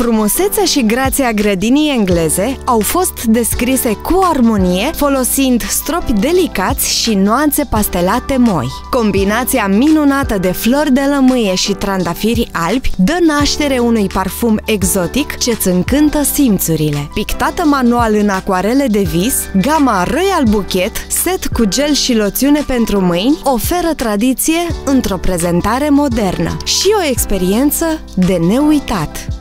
Frumusețea și grația grădinii engleze au fost descrise cu armonie, folosind stropi delicați și nuanțe pastelate moi. Combinația minunată de flori de lămâie și trandafiri albi dă naștere unui parfum exotic ce-ți încântă simțurile. Pictată manual în acuarele de vis, gama Royal Bouquet, set cu gel și loțiune pentru mâini, oferă tradiție într-o prezentare modernă și o experiență de neuitat.